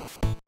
Fuck.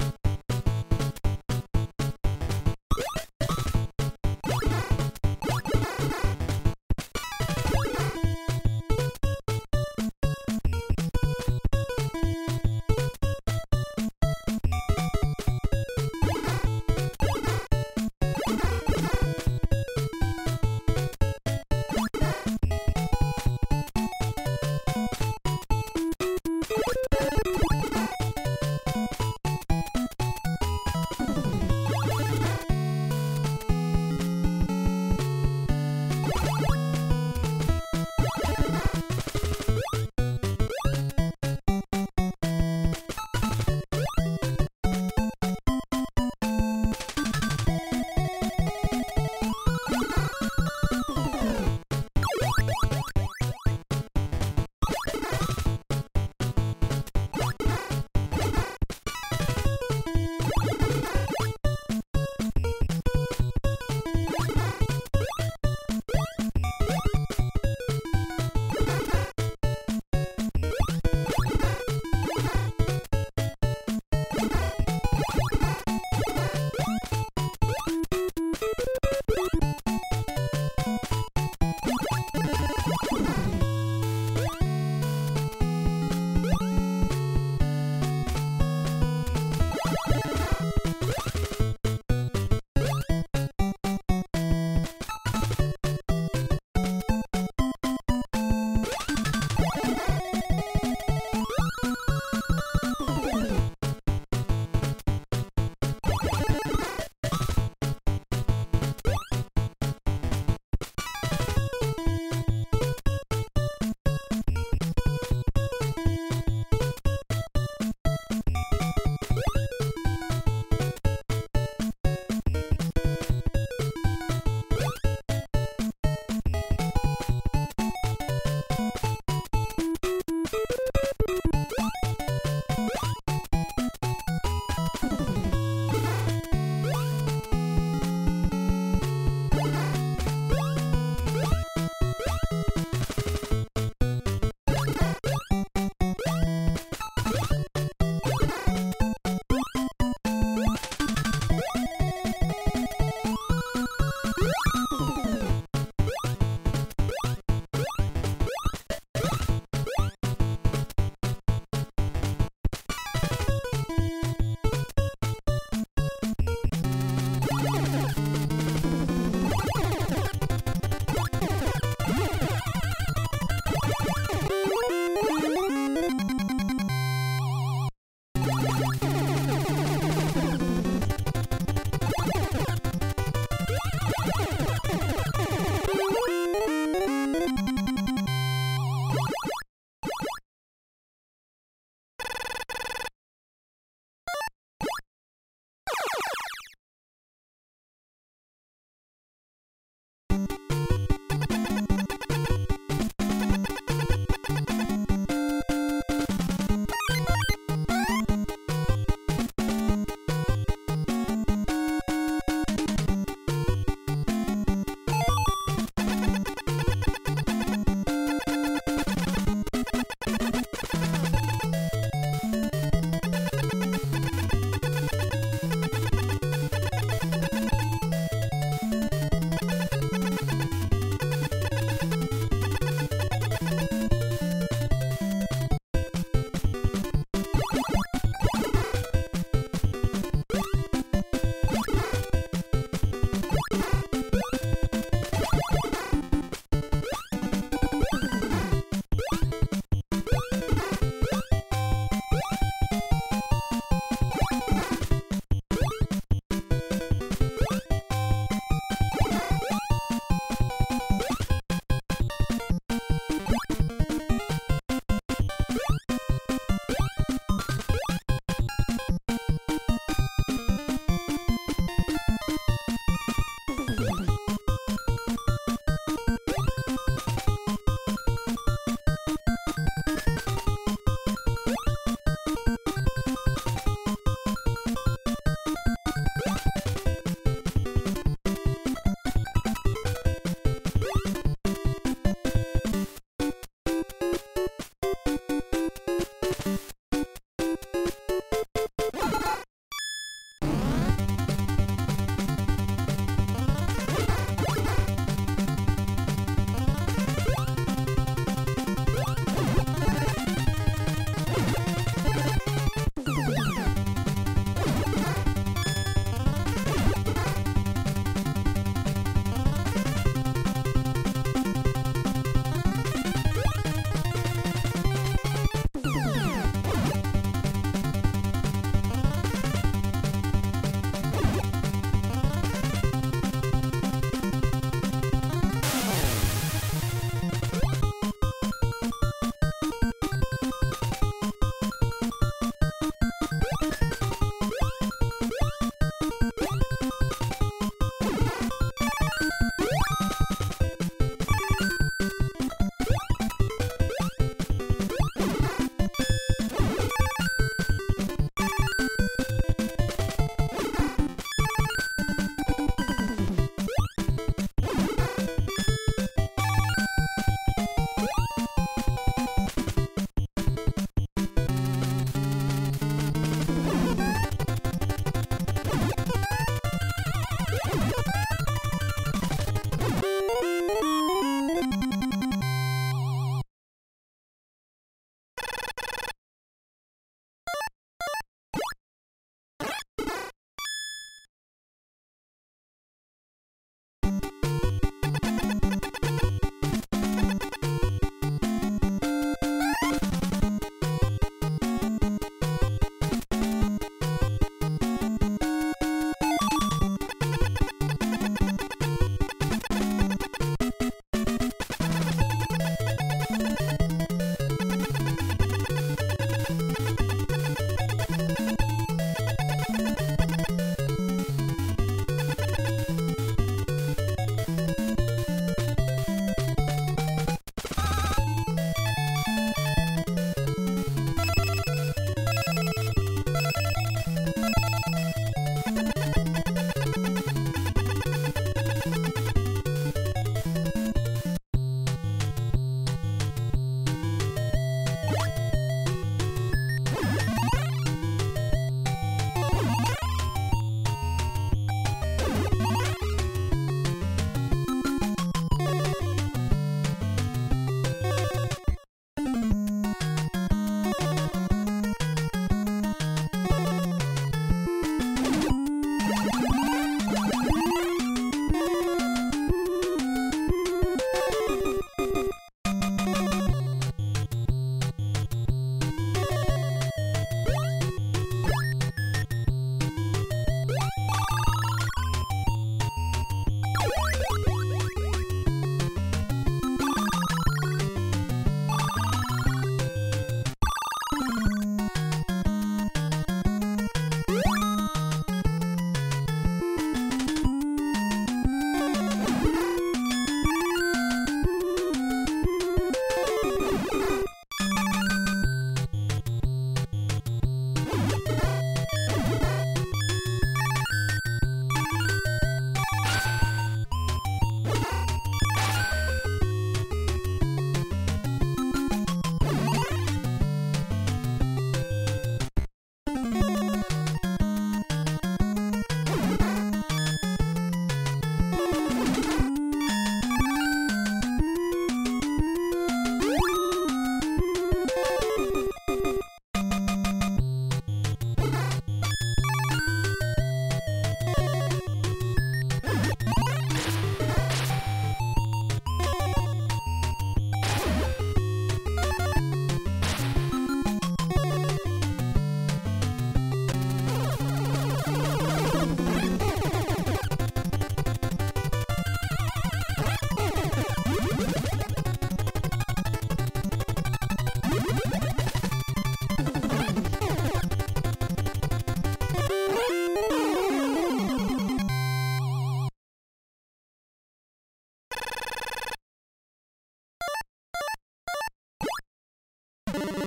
you